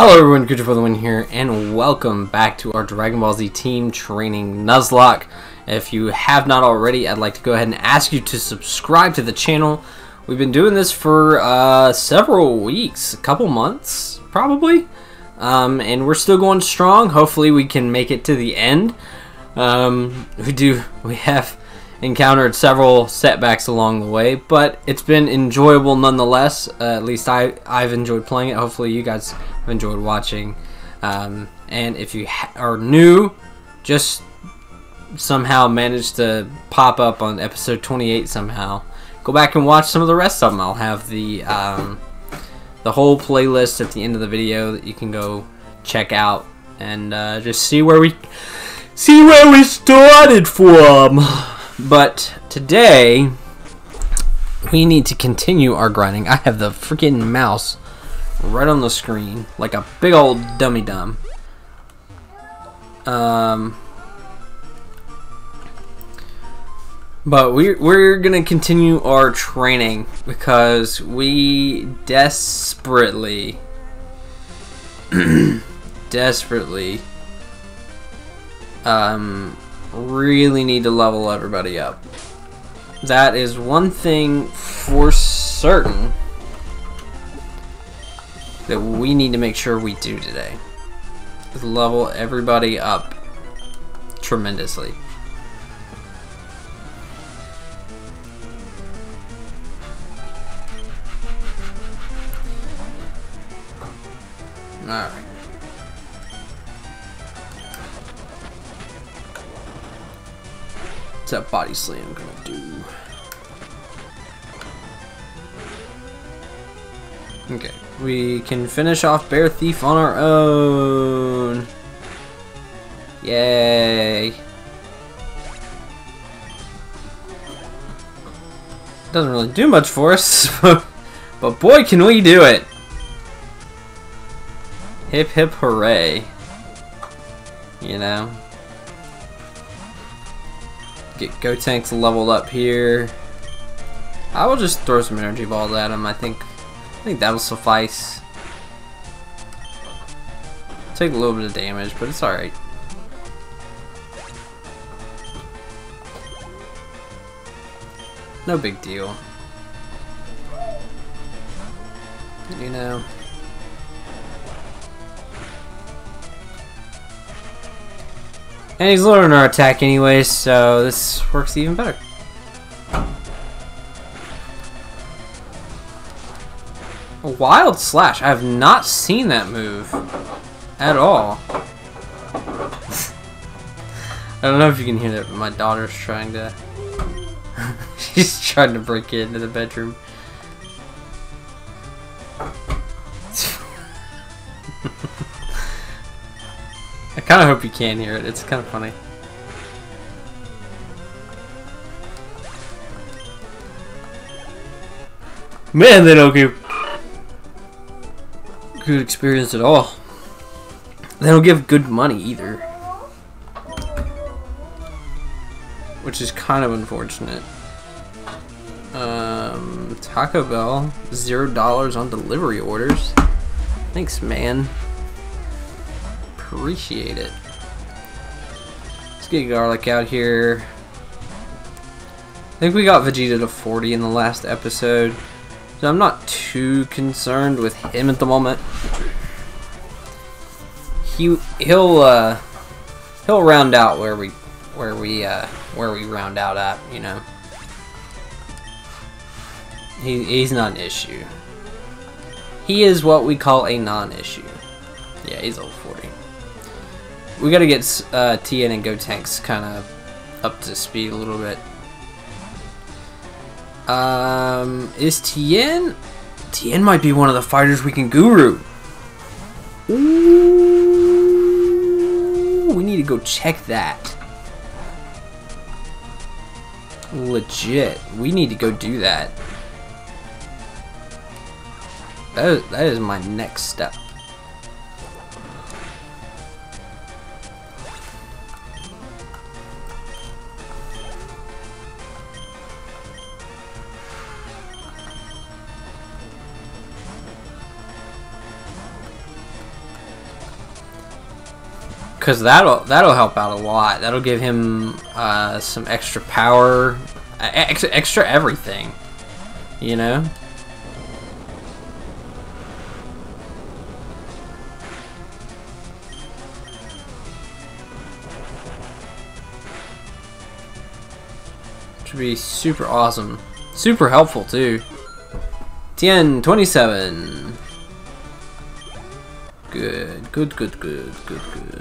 Hello everyone, Goodra for the Win here, and welcome back to our Dragon Ball Z team training Nuzlocke. If you have not already, I'd like to go ahead and ask you to subscribe to the channel. We've been doing this for uh, several weeks, a couple months, probably. Um, and we're still going strong. Hopefully we can make it to the end. Um, we do, we have encountered several setbacks along the way, but it's been enjoyable nonetheless. Uh, at least I, I've enjoyed playing it. Hopefully you guys have enjoyed watching. Um, and if you are new, just somehow managed to pop up on episode 28 somehow, go back and watch some of the rest of them. I'll have the um, the whole playlist at the end of the video that you can go check out and uh, just see where we see where we started from. But today, we need to continue our grinding. I have the freaking mouse right on the screen, like a big old dummy dumb. Um, but we're, we're gonna continue our training because we desperately, desperately, um, really need to level everybody up. That is one thing for certain that we need to make sure we do today. Level everybody up tremendously. What's that body slam gonna do? Okay, we can finish off Bear Thief on our own. Yay. Doesn't really do much for us, but boy can we do it. Hip hip hooray. You know? Get Gotenks leveled up here. I will just throw some energy balls at him. I think I think that'll suffice. Take a little bit of damage, but it's alright. No big deal. You know. And he's lowering our attack anyway, so this works even better. A wild slash. I have not seen that move at all. I don't know if you can hear that, but my daughter's trying to... She's trying to break into the bedroom. Kind of hope you can hear it. It's kind of funny. Man, they don't give good experience at all. They don't give good money either. Which is kind of unfortunate. Um, Taco Bell, zero dollars on delivery orders. Thanks, man appreciate it. Let's get Garlic out here. I think we got Vegeta to 40 in the last episode. So I'm not too concerned with him at the moment. He he'll uh he'll round out where we where we uh where we round out at, you know. He he's not an issue. He is what we call a non-issue. Yeah, he's level 40 we gotta get uh, Tien and Gotenks kind of up to speed a little bit. Um, is Tien? Tien might be one of the fighters we can guru. Ooh, we need to go check that. Legit, we need to go do that. That is, that is my next step. Because that'll that'll help out a lot. That'll give him uh, some extra power, extra, extra everything. You know. Should be super awesome. Super helpful too. Tien 27. Good, good, good, good, good, good.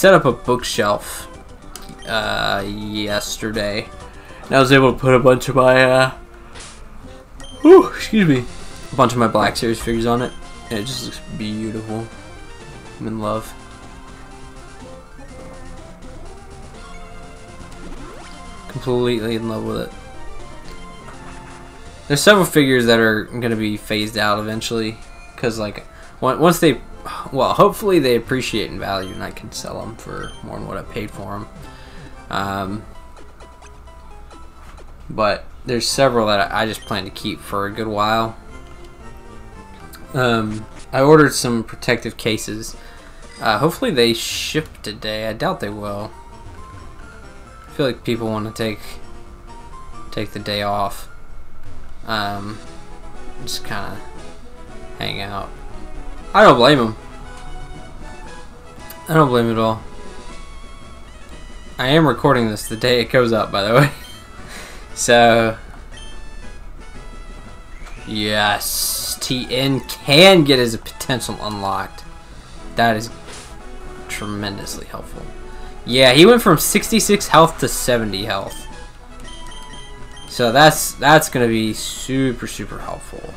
Set up a bookshelf uh, yesterday. And I was able to put a bunch of my, uh, whew, excuse me, a bunch of my Black Series figures on it. And it just looks beautiful. I'm in love. Completely in love with it. There's several figures that are going to be phased out eventually. Because, like, once they well, hopefully they appreciate in value and I can sell them for more than what I paid for them. Um, but there's several that I just plan to keep for a good while. Um, I ordered some protective cases. Uh, hopefully they ship today. I doubt they will. I feel like people want to take take the day off. Um, just kind of hang out. I don't blame him. I don't blame him at all. I am recording this the day it goes up, by the way. so, yes, Tien can get his potential unlocked. That is tremendously helpful. Yeah, he went from 66 health to 70 health. So that's that's gonna be super super helpful.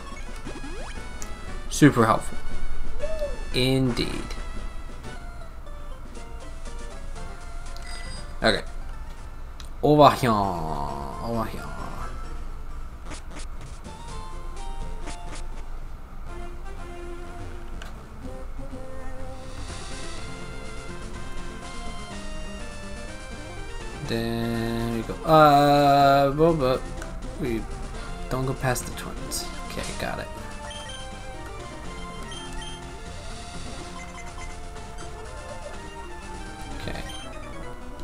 Super helpful. Indeed. Okay. Over here. Over here. There we go. Uh, but, but we don't go past the twins. Okay, got it.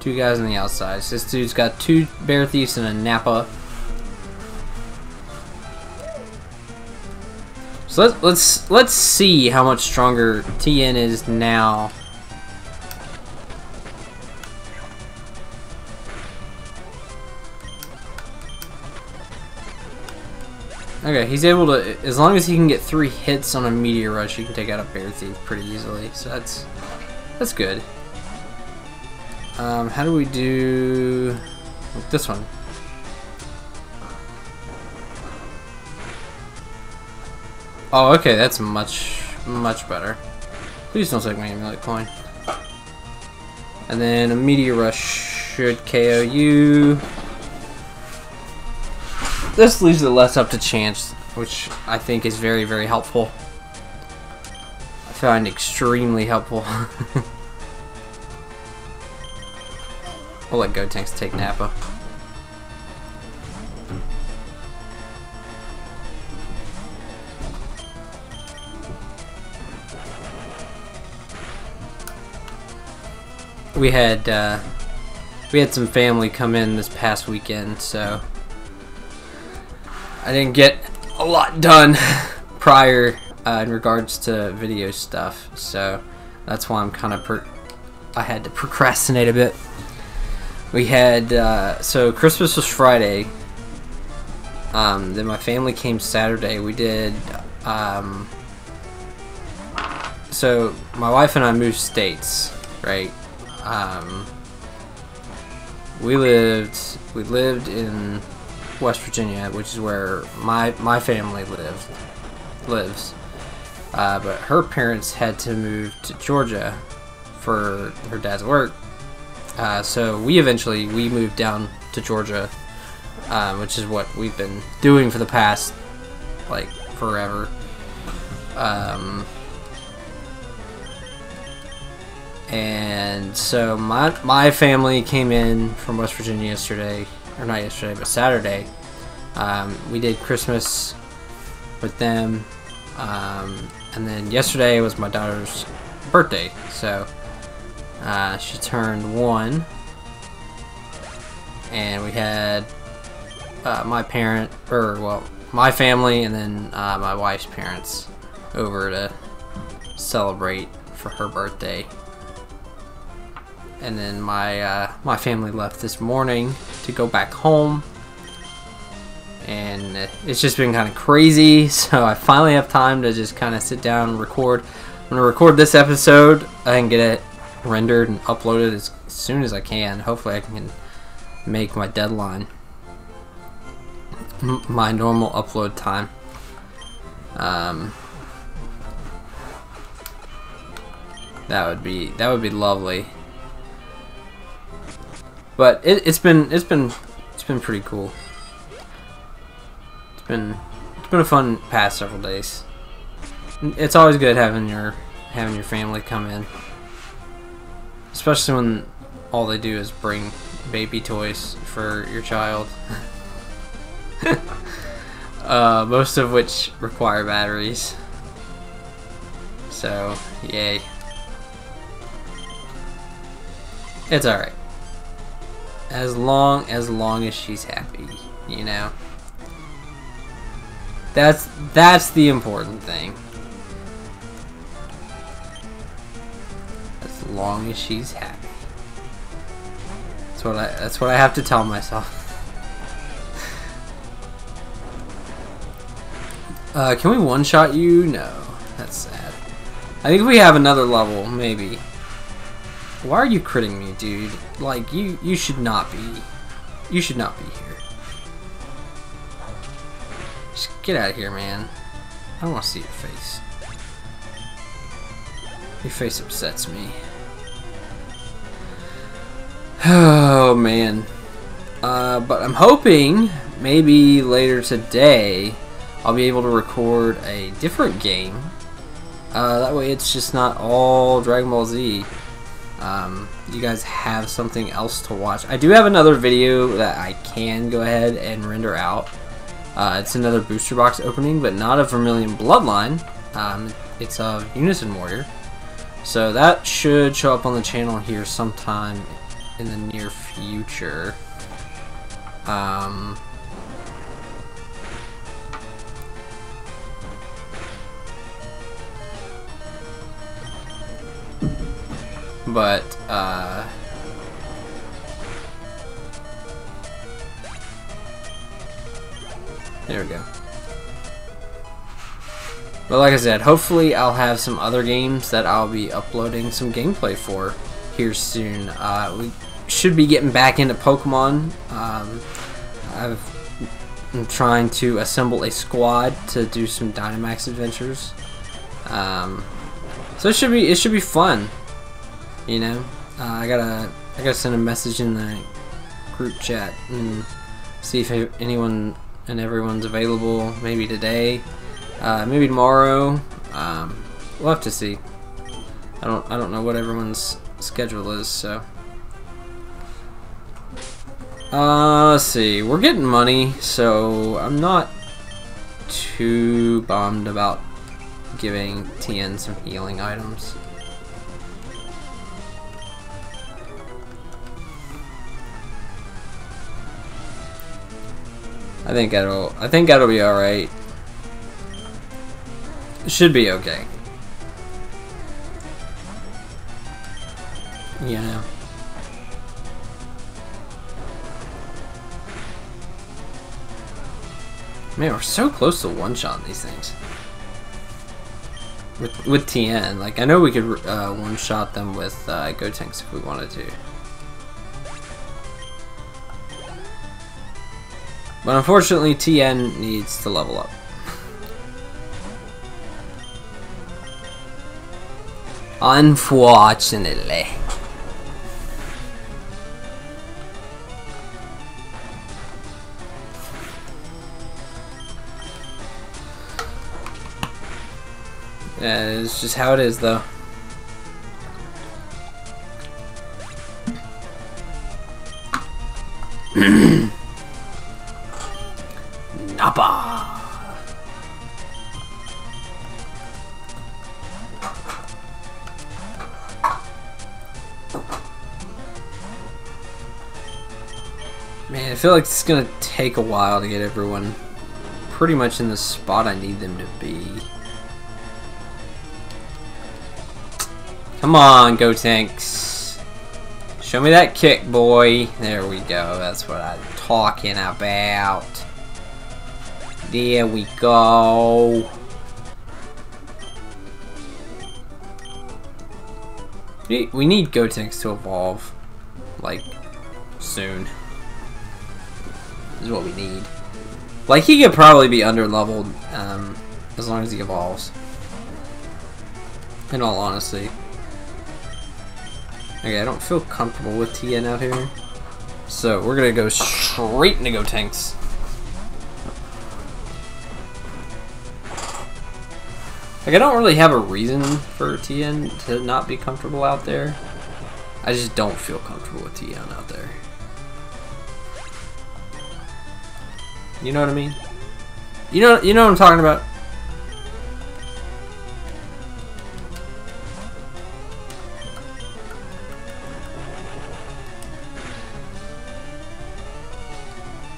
Two guys on the outside. This dude's got two bear thieves and a Nappa. So let's let's let's see how much stronger Tien is now. Okay, he's able to, as long as he can get three hits on a Meteor Rush, he can take out a Bear Thief pretty easily, so that's, that's good. Um, how do we do this one? Oh, okay, that's much, much better. Please don't take my amulet coin. And then a Meteor Rush should KO you. This leaves it less up to chance, which I think is very, very helpful. I find extremely helpful. We'll let Gotenks take Nappa. We had uh, we had some family come in this past weekend, so I didn't get a lot done prior uh, in regards to video stuff, so that's why I'm kind of I had to procrastinate a bit. We had, uh, so Christmas was Friday. Um, then my family came Saturday. We did, um, so my wife and I moved states, right? Um, we lived, we lived in West Virginia, which is where my, my family lived, lives. Uh, but her parents had to move to Georgia for her dad's work uh, so we eventually we moved down to Georgia, um, which is what we've been doing for the past like forever. Um, and so my my family came in from West Virginia yesterday, or not yesterday, but Saturday. Um, we did Christmas with them, um, and then yesterday was my daughter's birthday. So uh, she turned one, and we had uh, my parent, or well, my family, and then uh, my wife's parents over to celebrate for her birthday. And then my uh, my family left this morning to go back home, and it's just been kind of crazy. So I finally have time to just kind of sit down and record. I'm gonna record this episode and get it rendered and uploaded as soon as I can. Hopefully, I can make my deadline my normal upload time. Um, that would be that would be lovely. But it, it's been it's been it's been pretty cool. It's been it's been a fun past several days. It's always good having your having your family come in, especially when all they do is bring baby toys for your child. uh, most of which require batteries. So, yay. It's alright. As long as long as she's happy, you know. That's that's the important thing. Long as she's happy. That's what I that's what I have to tell myself. Uh, can we one-shot you? No. That's sad. I think we have another level, maybe. Why are you critting me, dude? Like, you, you should not be... You should not be here. Just get out of here, man. I don't want to see your face. Your face upsets me. Oh, man. Uh, but I'm hoping maybe later today I'll be able to record a different game. Uh, that way it's just not all Dragon Ball Z. Um, you guys have something else to watch. I do have another video that I can go ahead and render out. Uh, it's another booster box opening, but not a Vermilion Bloodline. Um, it's a Unison Warrior. So that should show up on the channel here sometime in the near future. Um, But, uh... There we go. But like I said, hopefully I'll have some other games that I'll be uploading some gameplay for here soon. Uh, we should be getting back into Pokemon. Um, I've, I'm trying to assemble a squad to do some Dynamax adventures. Um, so it should be it should be fun. You know, uh, I gotta I gotta send a message in the group chat and see if anyone and everyone's available. Maybe today, uh, maybe tomorrow. Um, we'll have to see. I don't I don't know what everyone's schedule is, so. Uh, let's see. We're getting money, so I'm not too bummed about giving Tien some healing items. I think that'll I think that'll be alright. Should be okay. Yeah. Man, we're so close to one-shot these things. With, with Tien, like, I know we could uh, one-shot them with uh, Gotenks if we wanted to. But unfortunately, Tien needs to level up. Unfortunately. Yeah, it's just how it is, though. Nappa! Man, I feel like it's gonna take a while to get everyone pretty much in the spot I need them to be. Come on, Gotenks. Show me that kick, boy. There we go. That's what I'm talking about. There we go. We need Gotenks to evolve. Like, soon. This is what we need. Like, he could probably be under-leveled, um, as long as he evolves. In all honesty. Okay, I don't feel comfortable with Tien out here. So, we're gonna go straight into Gotenks. Like, I don't really have a reason for Tien to not be comfortable out there. I just don't feel comfortable with Tien out there. You know what I mean? You know, you know what I'm talking about?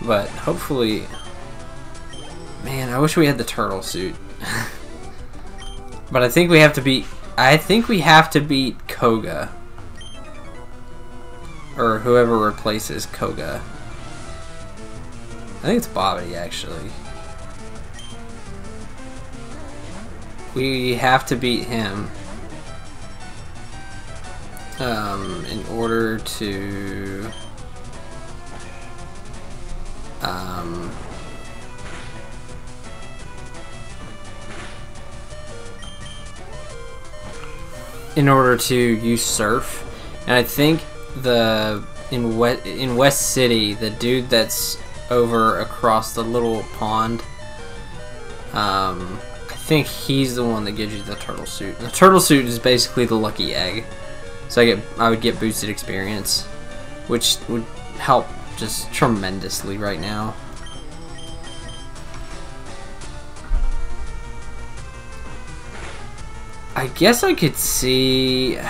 But hopefully... Man, I wish we had the turtle suit. but I think we have to beat... I think we have to beat Koga. Or whoever replaces Koga. I think it's Bobby, actually. We have to beat him. Um, in order to... Um... In order to use Surf. And I think the... In West, in West City, the dude that's over across the little pond. Um, I think he's the one that gives you the turtle suit. The turtle suit is basically the lucky egg. So I get I would get boosted experience, which would help just tremendously right now. I guess I could see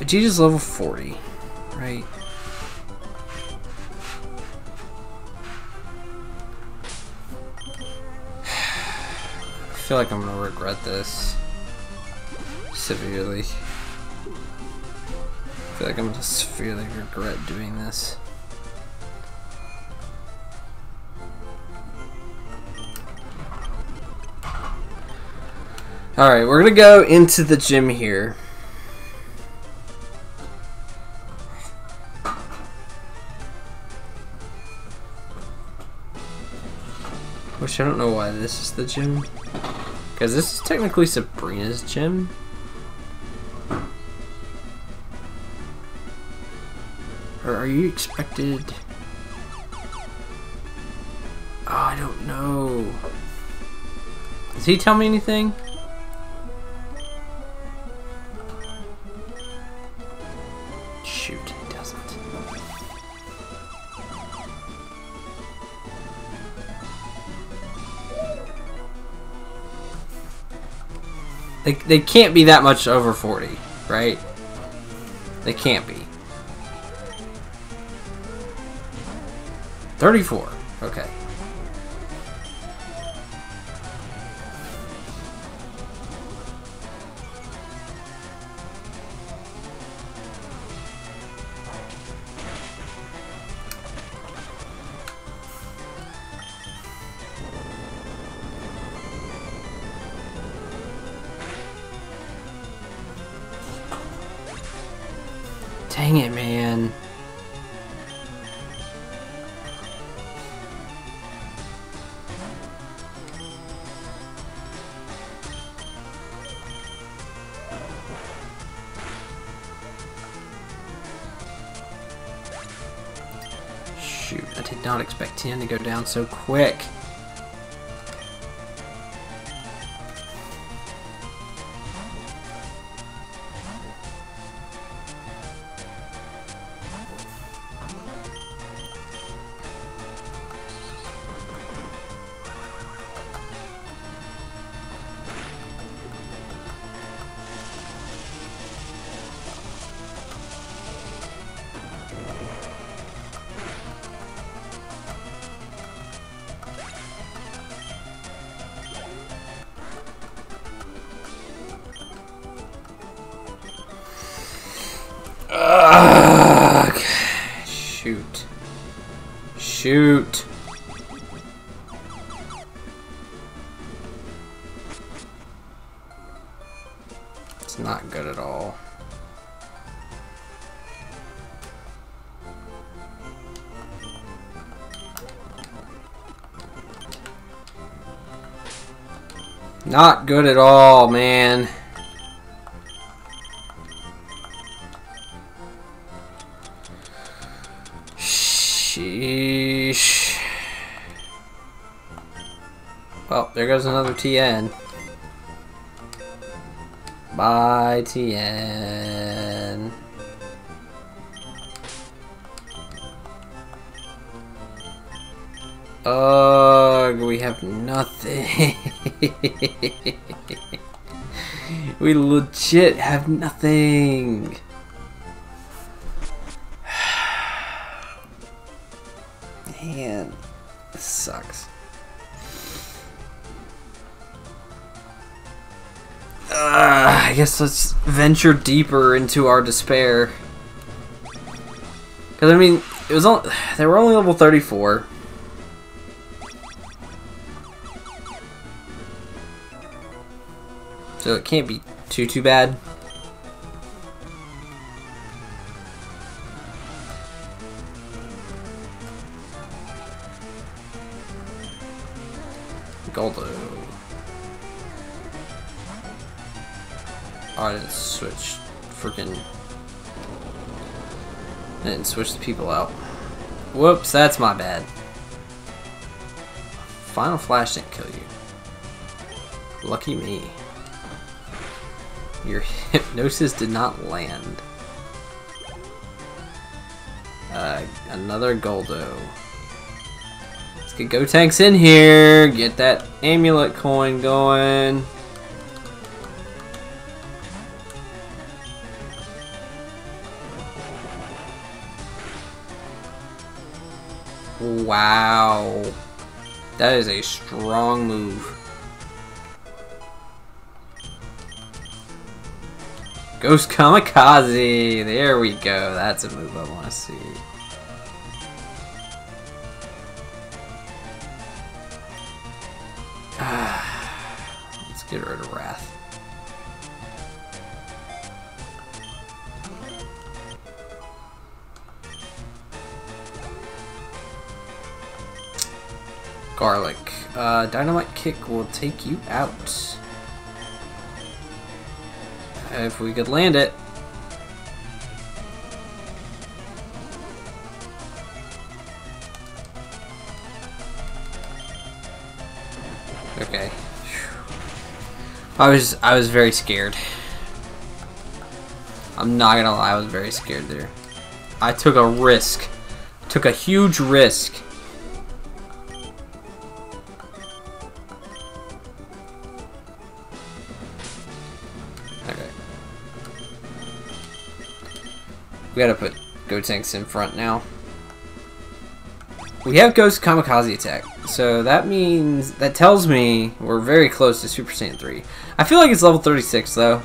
's level 40, right? Feel like I'm gonna regret this severely. I feel like I'm gonna severely regret doing this. Alright, we're gonna go into the gym here. Which I don't know why this is the gym. Because this is technically Sabrina's gym. Or are you expected... Oh, I don't know. Does he tell me anything? They, they can't be that much over 40, right? They can't be. 34. Shoot, I did not expect Tien to go down so quick. Not good at all, man. Sheesh. Well, there goes another Tien. Bye, Tien. Ugh, we have nothing. we legit have nothing. Man, this sucks. Uh, I guess let's venture deeper into our despair. Because, I mean, it was only, they were only level 34. So it can't be too, too bad. Guldo. I didn't switch. Freaking. Didn't switch the people out. Whoops, that's my bad. Final Flash didn't kill you. Lucky me. Your hypnosis did not land. Uh, another Guldo. Let's get Gotenks in here. Get that amulet coin going. Wow. That is a strong move. Ghost Kamikaze! There we go. That's a move I want to see. Let's get rid of Wrath. Garlic. Uh, Dynamite Kick will take you out. If we could land it. Okay. I was I was very scared. I'm not gonna lie, I was very scared there. I took a risk. Took a huge risk. Okay. We gotta put Gotenks in front now. We have Ghost Kamikaze attack, so that means, that tells me we're very close to Super Saiyan 3. I feel like it's level 36 though.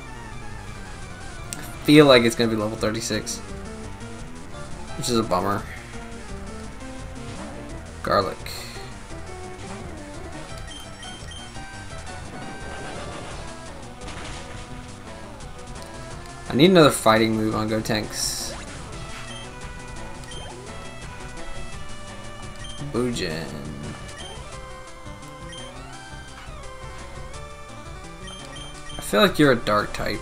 I feel like it's gonna be level 36. Which is a bummer. Garlic. I need another fighting move on Gotenks. I feel like you're a dark type.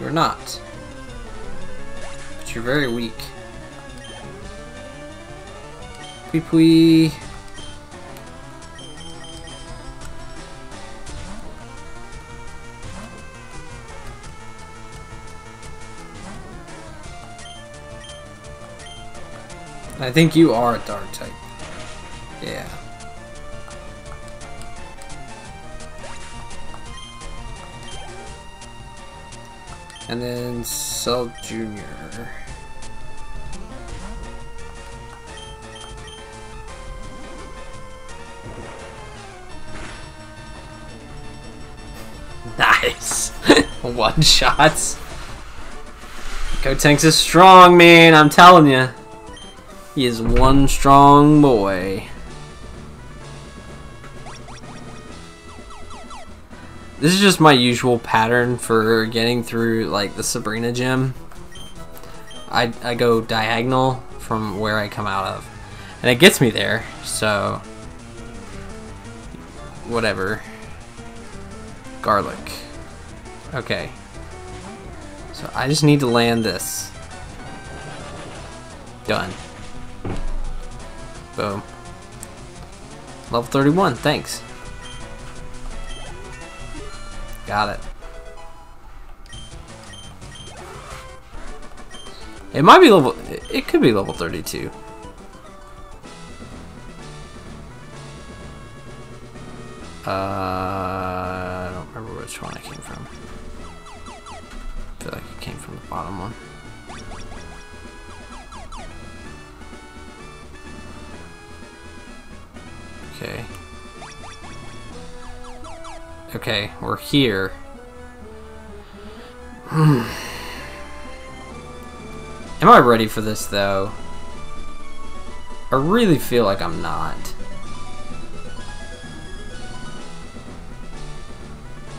You're not. But you're very weak. Pui pui. I think you are a dark type. Yeah. And then Cell Junior. Nice! One shots. Gotenks is strong, man, I'm telling you. He is one strong boy. This is just my usual pattern for getting through like the Sabrina gym. I, I go diagonal from where I come out of. And it gets me there, so whatever. Garlic. Okay. So I just need to land this. Done. Boom. Level 31, thanks. Got it. It might be level... It could be level 32. Uh, here. Am I ready for this, though? I really feel like I'm not.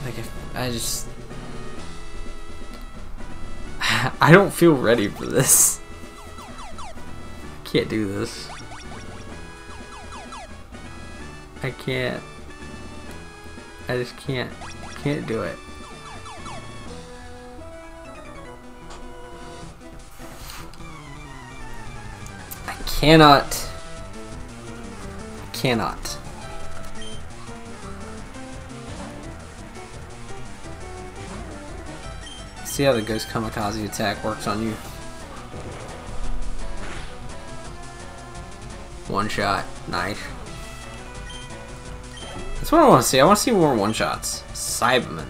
Like, if I just... I don't feel ready for this. I can't do this. I can't. I just can't. Can't do it. I cannot. Cannot. See how the Ghost Kamikaze attack works on you. One shot. Nice. What I want to see. I want to see more one-shots. Saibaman.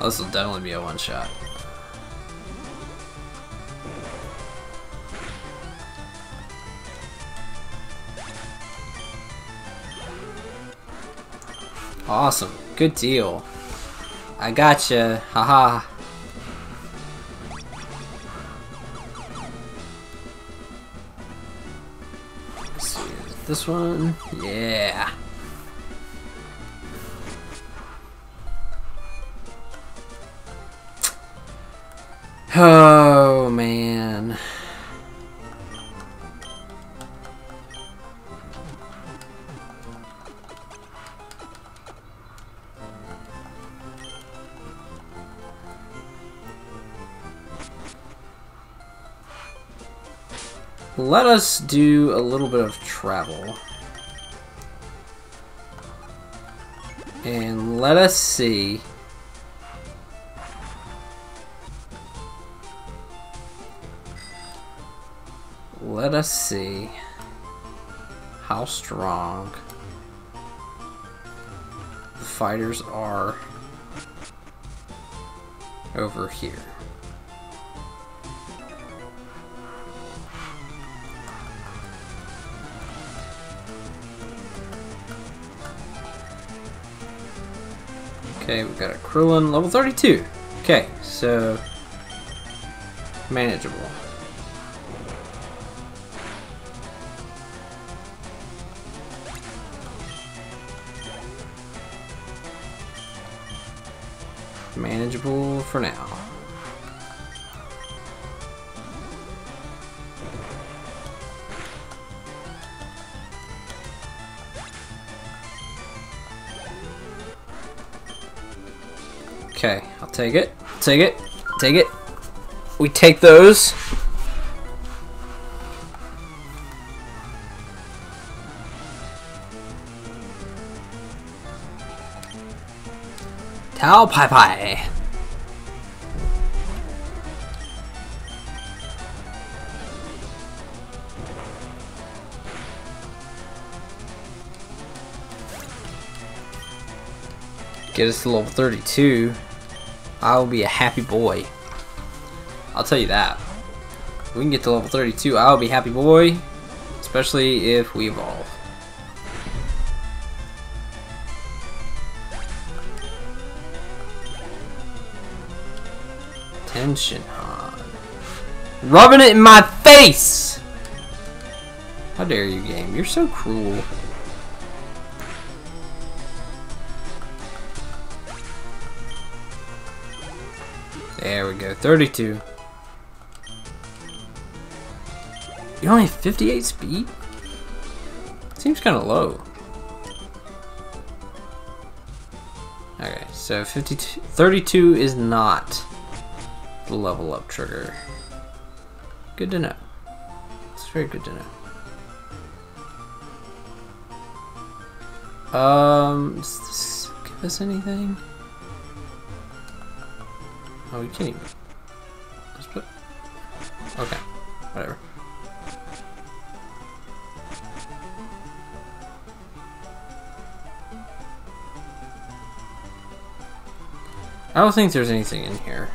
Oh, this will definitely be a one-shot. Awesome. Good deal. I gotcha. Haha. Let's. This one? Yeah. Oh, man. Let us do a little bit of travel. And let us see us see how strong the fighters are over here. Okay, we've got a Krillin, level 32. Okay, so manageable. For now. Okay, I'll take it. Take it. Take it. We take those. Tao Pai Pai. get us to level 32, I will be a happy boy. I'll tell you that. If we can get to level 32, I'll be happy boy. Especially if we evolve. Tension on. Rubbing it in my face! How dare you, game. You're so cruel. There we go, 32. You only have 58 speed? Seems kind of low. Okay, so 52, 32 is not the level up trigger. Good to know. It's very good to know. Um, does this give us anything? Oh, you can't even. Let's put. Okay, whatever. I don't think there's anything in here.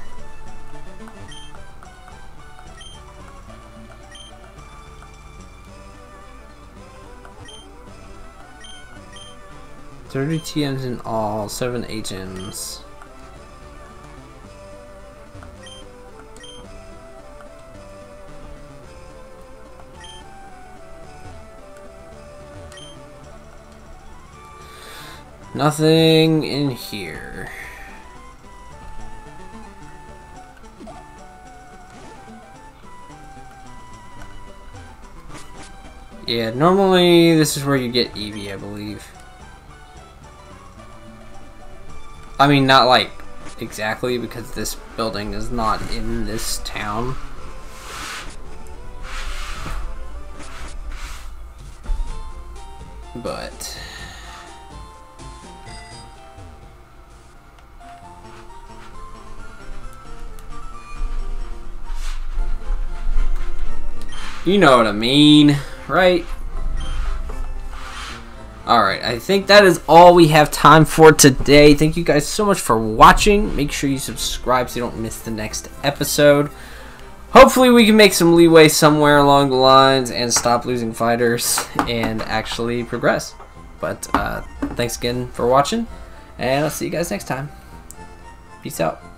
Thirty TMs in all, seven HMs. Nothing in here. Yeah, normally this is where you get Eevee, I believe. I mean, not like exactly because this building is not in this town. But... You know what I mean right? Alright, I think that is all we have time for today. Thank you guys so much for watching. Make sure you subscribe so you don't miss the next episode. Hopefully we can make some leeway somewhere along the lines and stop losing fighters and actually progress. But uh, thanks again for watching, and I'll see you guys next time. Peace out.